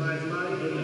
by his body.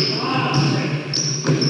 Thank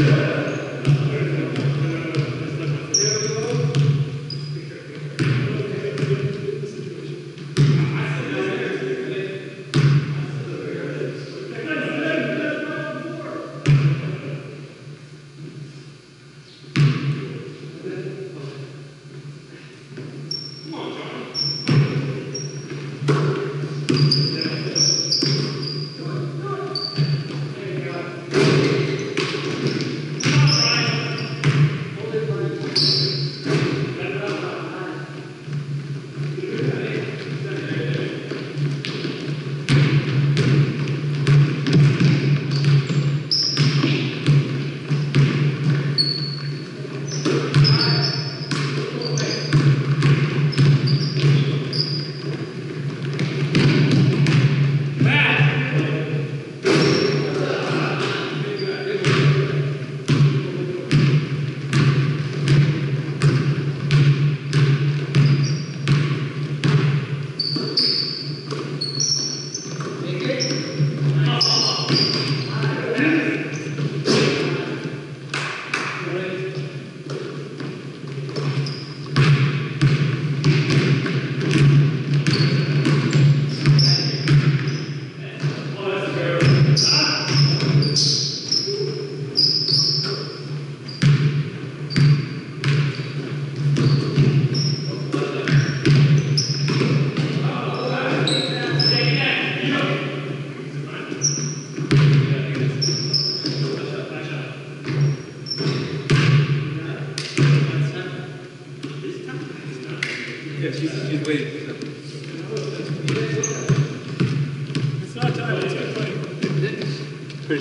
Yeah.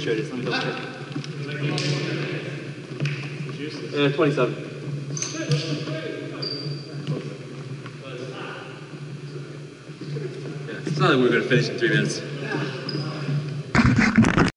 Sure it is. Let me double check. Uh, 27. Yeah, it's not like we're gonna finish in three minutes.